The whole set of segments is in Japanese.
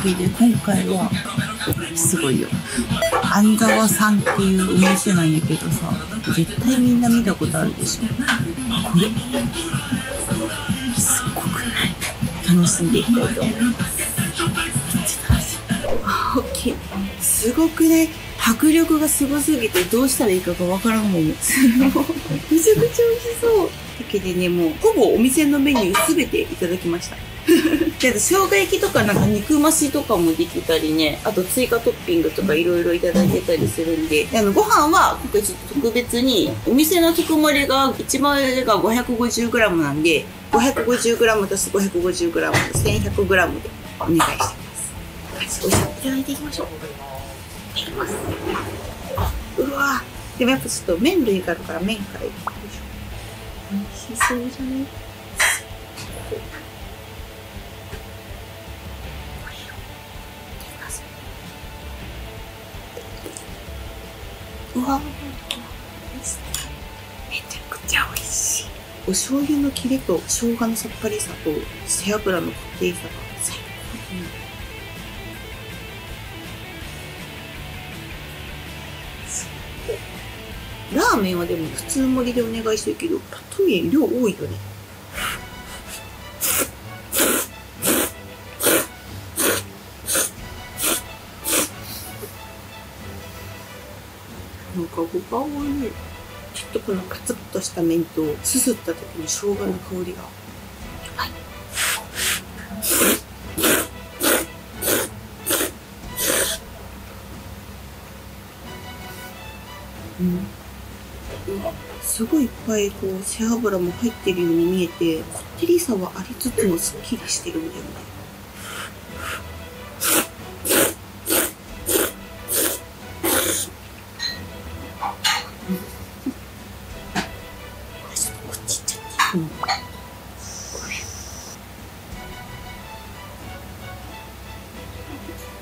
で今回はすごいよ。安沢さんっていうお店なんやけどさ絶対みんな見たことあるでしょ。これ。すっごくない？楽しんでいきたいと思いますあ OK すごくね？迫力がすごすぎてどうしたらいいかがわからんもん。めちゃくちゃ美味しそう。だけでねもうほぼお店のメニューすべていただきましたであと生姜焼きとかなんか肉増しとかもできたりね。あと追加トッピングとかいろいろいただいてたりするんで。あのご飯は今回ちょっと特別にお店の特盛りが一番上が 550g なんで 550g 足す 550g で 1100g でお願いしてます。おいしくいただいていきましょう。いただきます。あうわ。でもやっぱちょっと麺類があるから麺からいきましょう。美味しそうじゃね醤油のキレと生姜のさっぱりさと背脂のこってりさが最高。にラーメンはでも普通盛りでお願いしてるけどパッと見量多いよね。なんかご飯はねちょっとこのカツッとした麺とすすった時の生姜の香りが。やばいうん。すごいいっぱいこう背脂も入ってるように見えてこってりさはありつつもすっきりしてるんだよね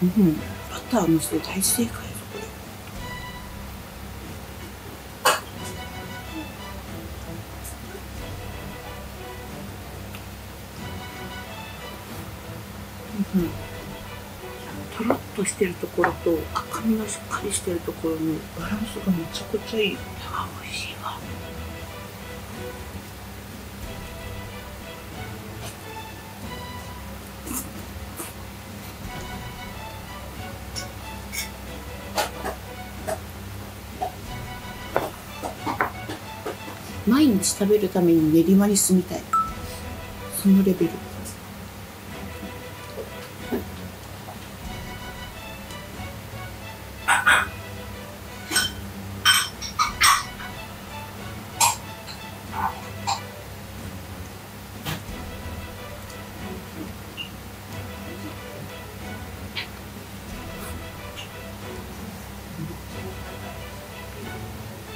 うん、バターのせ大正解これ。うんとろっとしてるところと赤身のしっかりしてるところのバランスがめちゃくちゃいい。美味しい。食べるために練馬に住みたい。そのレベル。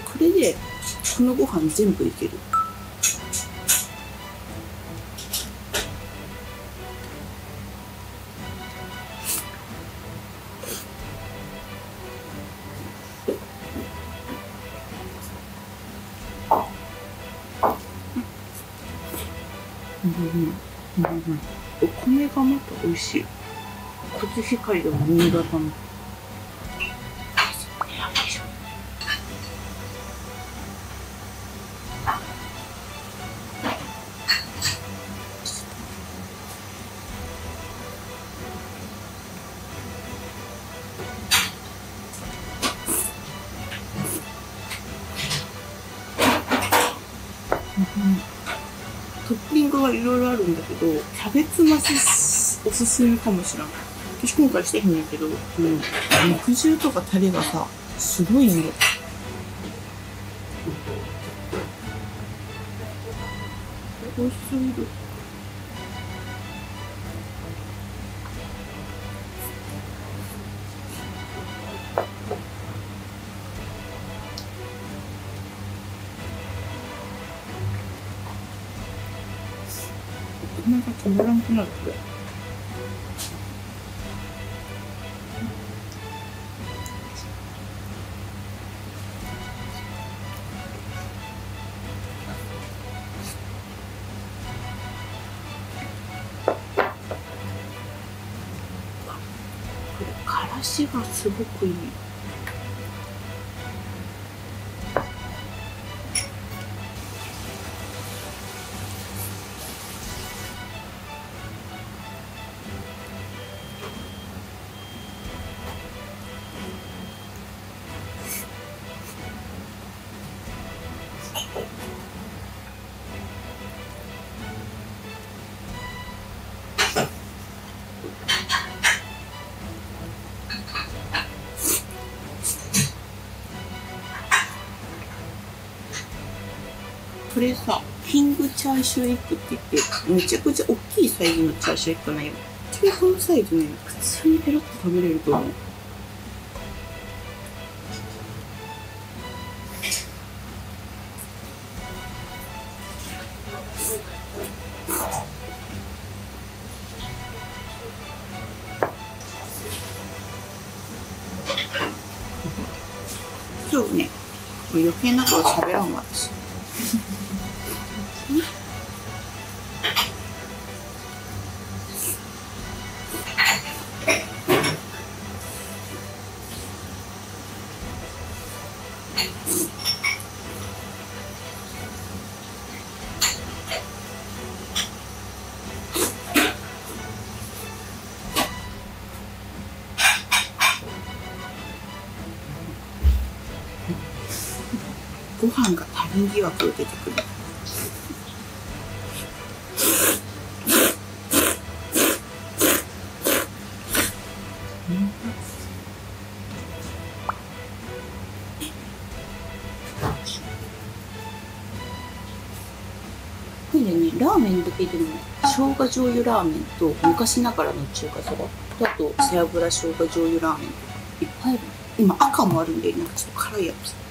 これでこのご飯全部いける。うん。うん。お米がまた美味しいコシヒカリでも新潟のはいろいろあるんだけど、キャベツ増しおすすめかもしれない。私今回してへんねんけど、うん、肉汁とかタレがさ、すごいんよ。美味しすぎる。か止まらんくなるこれこれからしがすごくいい。れさキングチャーシューエッグって言ってめちゃくちゃ大きいサイズのチャーシューエッグなんよちょこのサイズね普通にペロッと食べれると思う。今日ね。余計なこと喋らんわ私。ご飯が足りん疑惑が出てくる。これね、ラーメンだけでも生姜醤油ラーメンと昔ながらの中華そば？とあと背脂生姜醤油ラーメン。とかいっぱいある。今赤もあるんでなんかちょっと辛いやつ。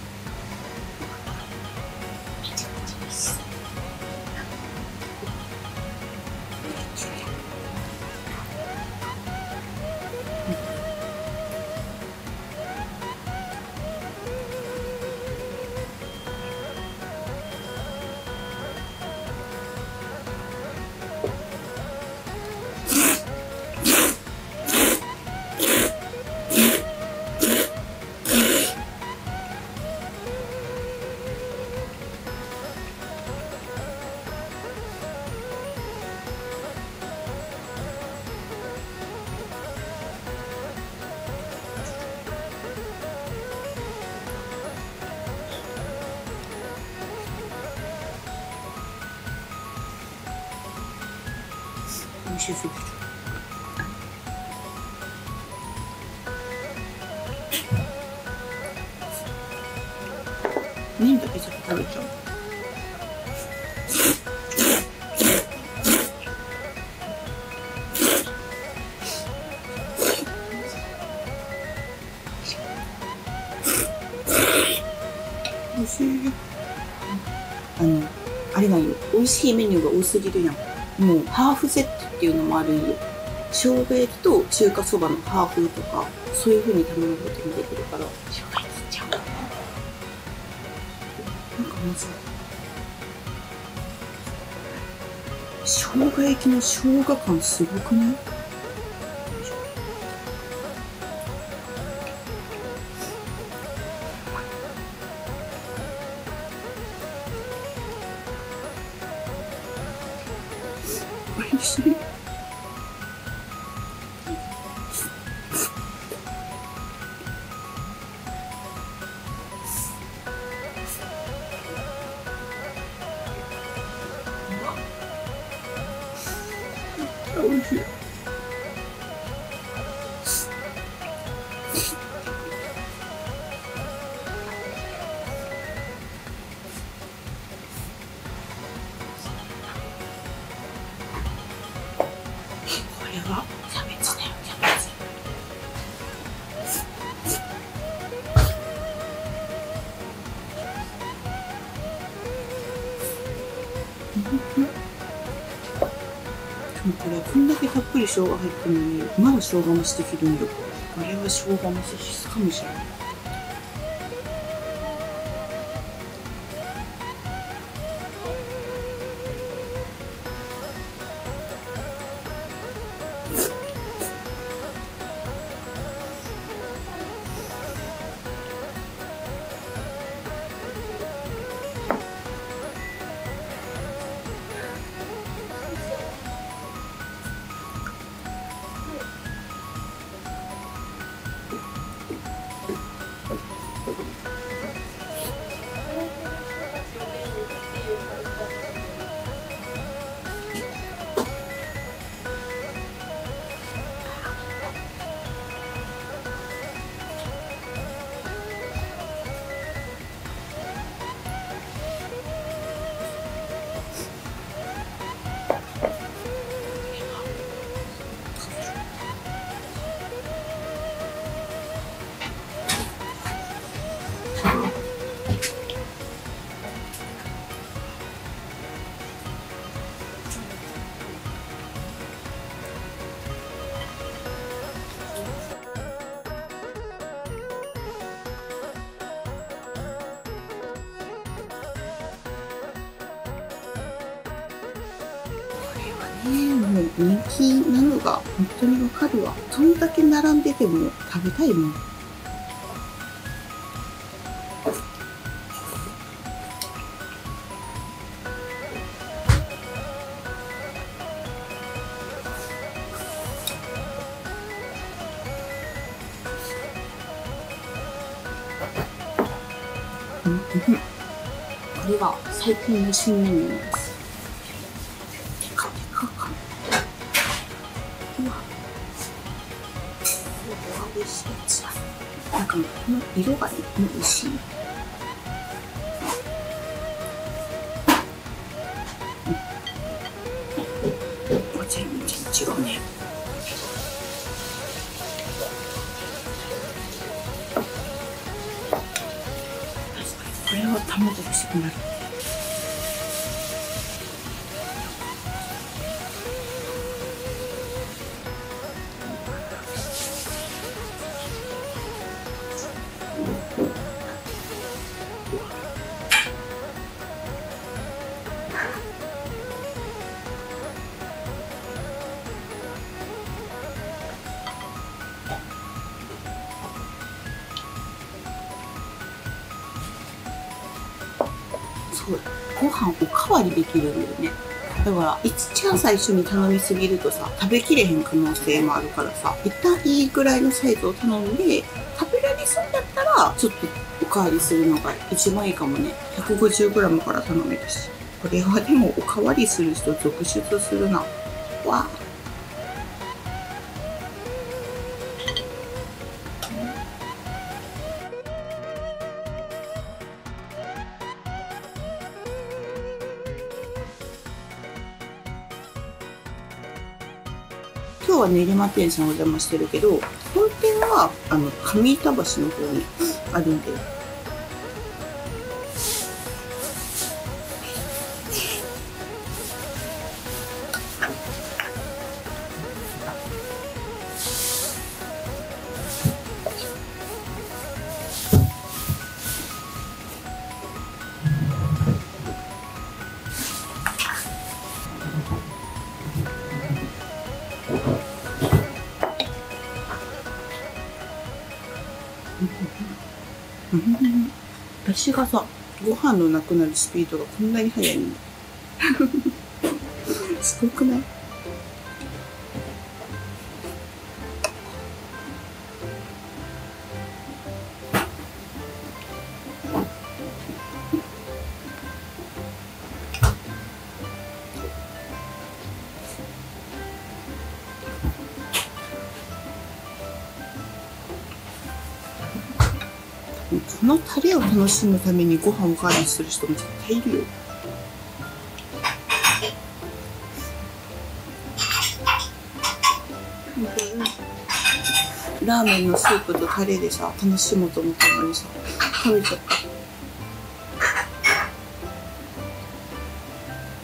しすぎる麺だけちょっと食べちゃう美味しいあのあれなんよ。美味しいメニューが多すぎるやん。もうハーフセットっていうのもある生姜焼きと中華そばのハーフとかそういう風に頼むこともできるから生姜焼きちゃうなんかまず生姜焼きの生姜感すごくない？生姜入ってるのにまだ生姜蒸しできるんだ。これは生姜蒸し必須かもしれないが本当にわかるわ。そんだけ並んでても食べたいもん。これは最近の新メニューです。色がね美味し。い飯おかわりできるんだよね。だから一番最初に頼みすぎるとさ食べきれへん可能性もあるからさ一旦いいぐらいのサイズを頼んで食べられそうだったらちょっとおかわりするのが一番いいかもね。150g から頼めるし。これはでもおかわりする人続出するな。わあ。の入間店さんお邪魔してるけど本店はあの上板橋の方にあるんで私がさご飯のなくなるスピードがこんなに速いの。すごくない？このタレを楽しむためにご飯をおかわりする人も絶対いるよ。ラーメンのスープとタレでさ、楽しもうと思ったのにさ、食べちゃった。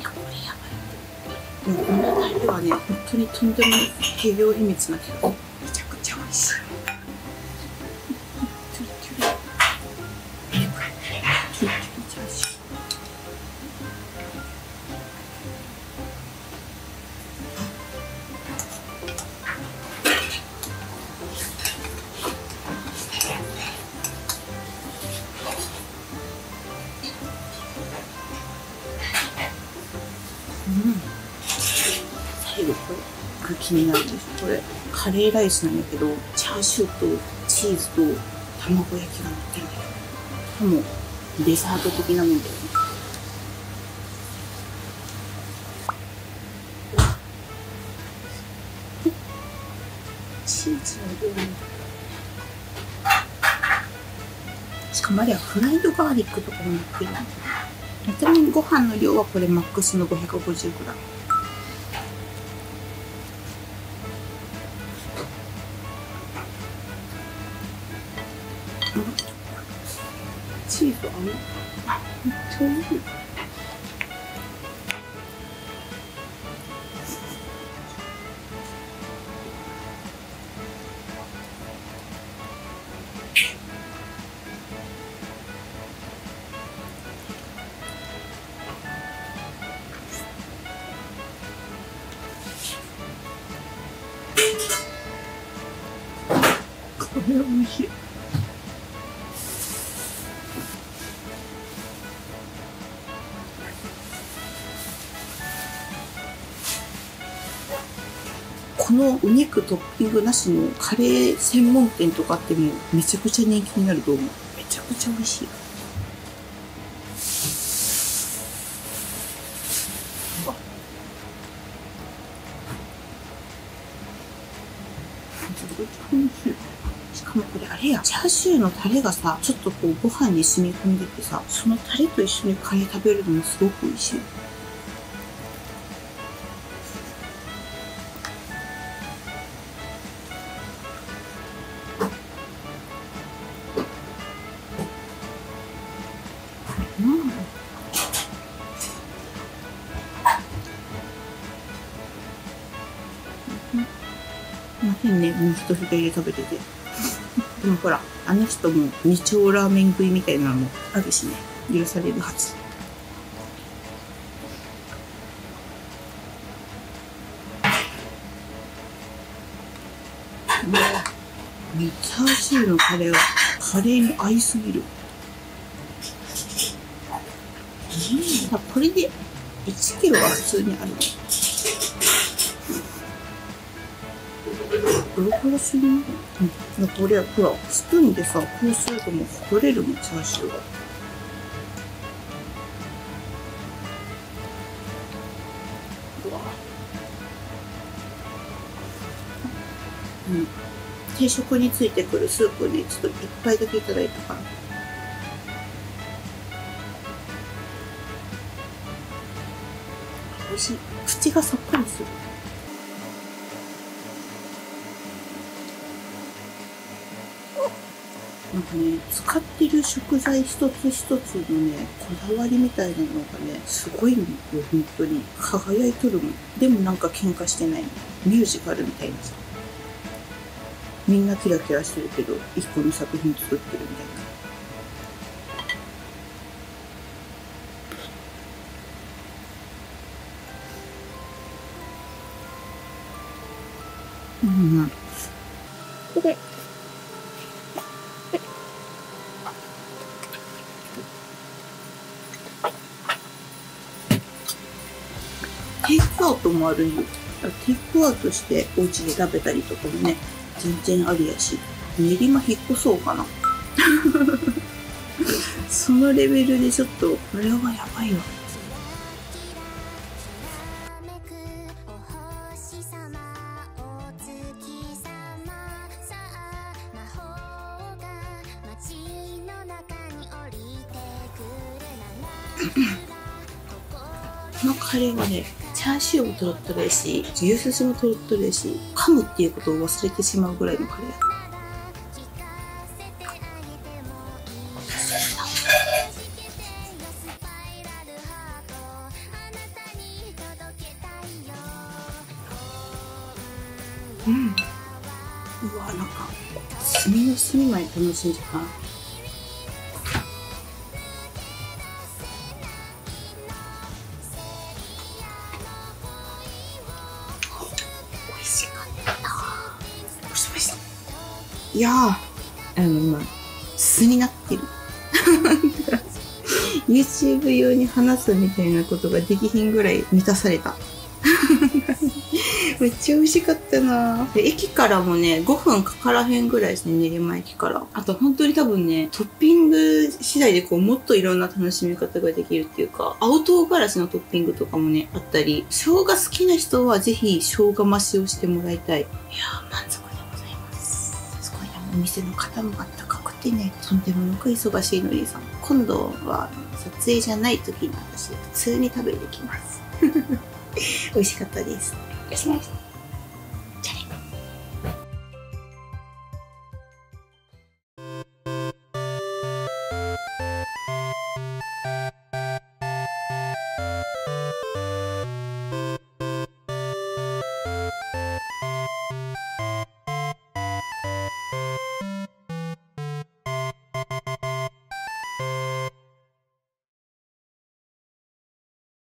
これやばい。でもこんなタレはね、本当にとんでもない企業秘密なけど、めち気になるんですこれカレーライスなんだけどチャーシューとチーズと卵焼きが乗ってるんだけどもうデザート的なもんだよね。チーズの量。しかもあれはフライドガーリックとかも乗ってるんだちなみにご飯の量はこれマックスの 550g チーズあのお肉トッピングなしのカレー専門店とかあってもめちゃくちゃ人気になると思う。めちゃくちゃ美味しい。あめちゃくちゃ美味しい。しかもこれあれや。チャーシューのタレがさちょっとこうご飯に染み込んでてさそのタレと一緒にカレー食べるのもすごく美味しいいませんね、もう一人で食べてて。でもほら、あの人も二丁ラーメン食いみたいなのもあるしね、許されるはず。うわチャーシューのカレーがカレーに合いすぎる。うん、これで1キロは普通にある。ゴロゴロすぎないうん。これはほら、スプーンでさ、こうするともう取れるもん、チャーシューが。うわうん。定食についてくるスープね、ちょっと一杯だけいただいたから。美味しい。口がさっぱりする。なんかね、使ってる食材一つ一つのね、こだわりみたいなのがね、すごいんよ、本当に。輝いとるもん。でもなんか喧嘩してない。ミュージカルみたいなさ。みんなキラキラしてるけど、一個の作品作ってるみたいな。うん。これ。テイクアウトもあるんよ。テイクアウトしてお家で食べたりとかもね、全然ありやし。練馬引っ越そうかな。そのレベルでちょっと、これはやばいわ。とろっとろやし、牛すじもとろっとろやし、噛むっていうことを忘れてしまうぐらいのカレー。うんうわなんか隅の隅まで楽しんじゃいやあの今素になってる YouTube 用に話すみたいなことができひんぐらい満たされた めっちゃ美味しかったな駅からもね、5分かからへんぐらいですね、練馬駅から。あと本当に多分ね、トッピング次第でこう、もっといろんな楽しみ方ができるっていうか、青唐辛子のトッピングとかもね、あったり、生姜好きな人はぜひ生姜増しをしてもらいたい。いやー、満足お店の方もあったかくてね、とんでもなく忙しいのりさん。今度は撮影じゃない時に私、普通に食べてきます。美味しかったです。失礼しました。